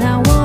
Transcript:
I want